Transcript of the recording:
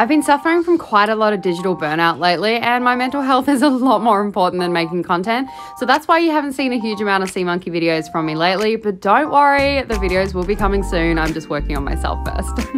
I've been suffering from quite a lot of digital burnout lately, and my mental health is a lot more important than making content. So that's why you haven't seen a huge amount of Sea Monkey videos from me lately. But don't worry, the videos will be coming soon. I'm just working on myself first.